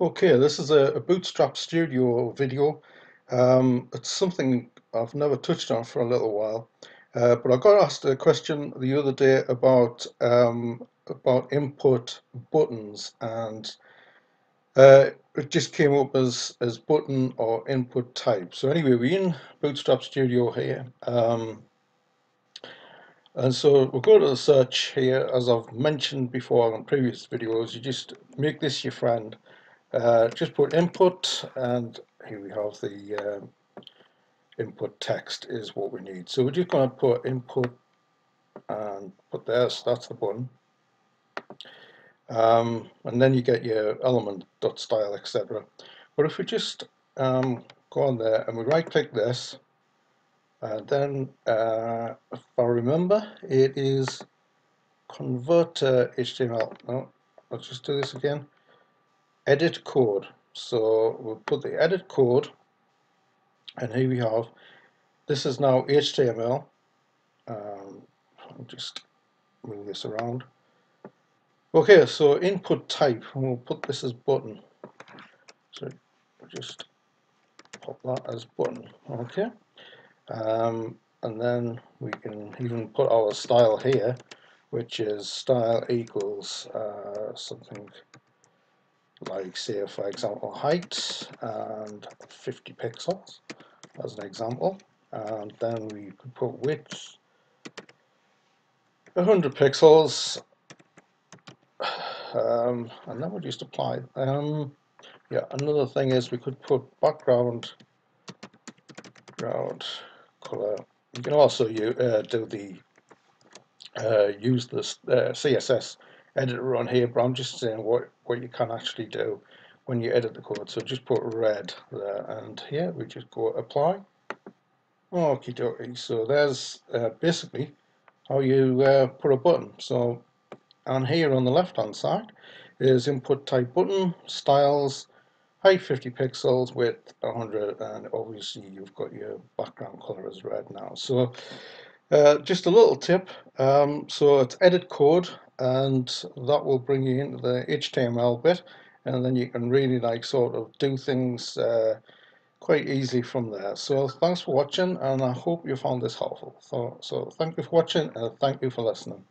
Okay, this is a, a Bootstrap Studio video. Um, it's something I've never touched on for a little while, uh, but I got asked a question the other day about um, about input buttons, and uh, it just came up as as button or input type. So anyway, we're in Bootstrap Studio here, um, and so we'll go to the search here. As I've mentioned before in previous videos, you just make this your friend uh, just put input and here we have the uh, input text is what we need. So we're just going to put input and put so that's the button. Um, and then you get your element dot style etc. But if we just um, go on there and we right click this and then uh, if I remember it is converter HTML. No, let's just do this again edit code. So we'll put the edit code and here we have this is now HTML. Um, I'll just move this around. Okay, so input type, we'll put this as button. So just pop that as button. Okay, um, and then we can even put our style here, which is style equals uh, something like say for example height and 50 pixels as an example. And then we could put width 100 pixels. Um, and then we just apply um, yeah another thing is we could put background ground color. You can also you, uh, do the uh, use this uh, CSS editor on here, but I'm just saying what, what you can actually do when you edit the code. So just put red there, and here we just go apply. Okie dokie. So there's uh, basically how you uh, put a button. So and here on the left hand side is input type button, styles, height 50 pixels, width 100, and obviously you've got your background color as red now. So uh, just a little tip, um, so it's edit code and that will bring you into the HTML bit and then you can really like sort of do things uh, quite easy from there. So thanks for watching and I hope you found this helpful. So, so thank you for watching and thank you for listening.